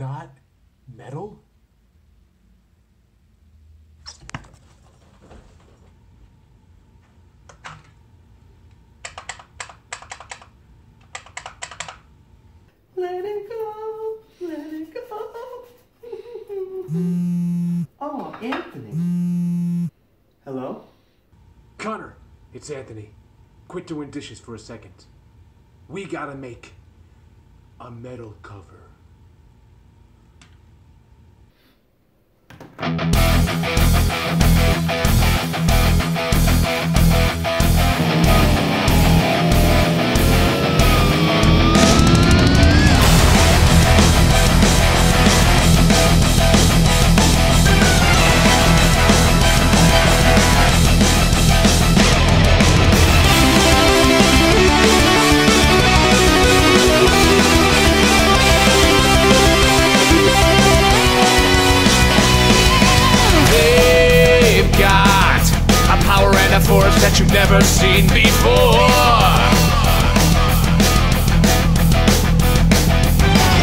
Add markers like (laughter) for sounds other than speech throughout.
not metal? Let it go, let it go. (laughs) oh, Anthony. Hello? Connor, it's Anthony. Quit doing dishes for a second. We gotta make a metal cover. They've that you've never seen before.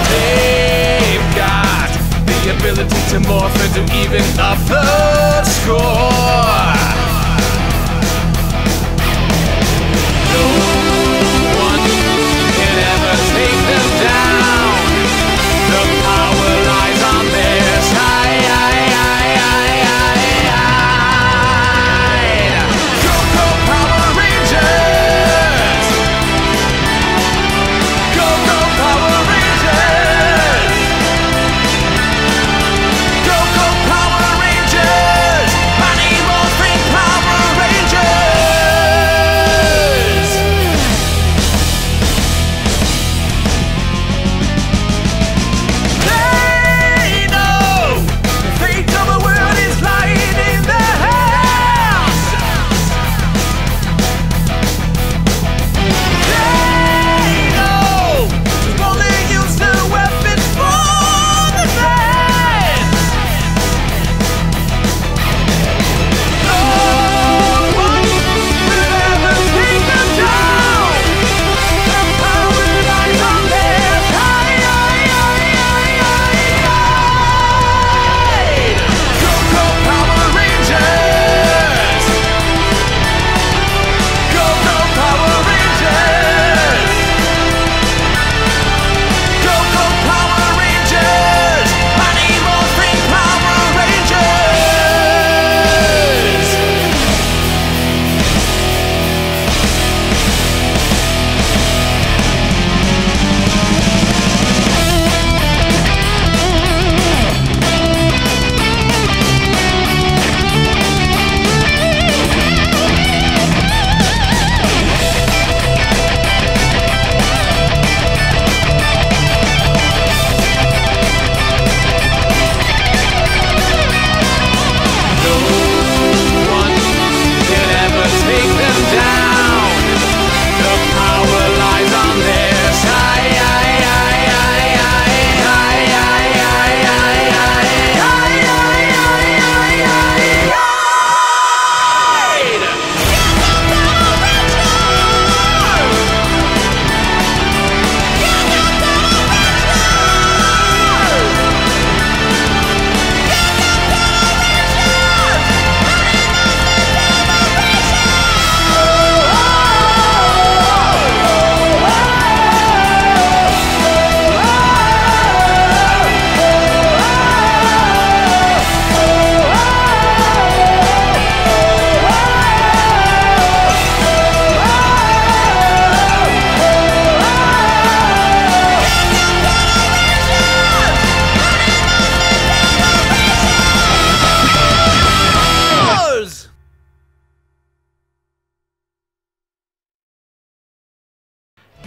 They've got the ability to morph and to even up the score. No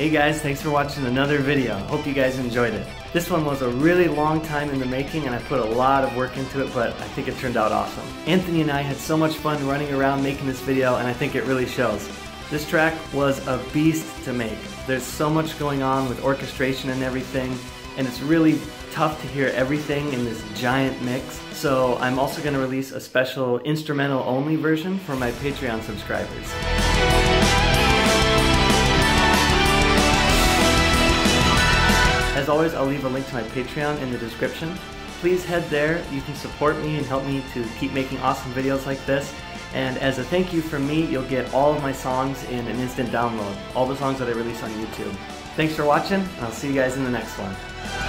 Hey guys, thanks for watching another video. Hope you guys enjoyed it. This one was a really long time in the making and I put a lot of work into it, but I think it turned out awesome. Anthony and I had so much fun running around making this video and I think it really shows. This track was a beast to make. There's so much going on with orchestration and everything, and it's really tough to hear everything in this giant mix. So I'm also going to release a special instrumental only version for my Patreon subscribers. As always, I'll leave a link to my Patreon in the description. Please head there. You can support me and help me to keep making awesome videos like this. And as a thank you from me, you'll get all of my songs in an instant download. All the songs that I release on YouTube. Thanks for watching, and I'll see you guys in the next one.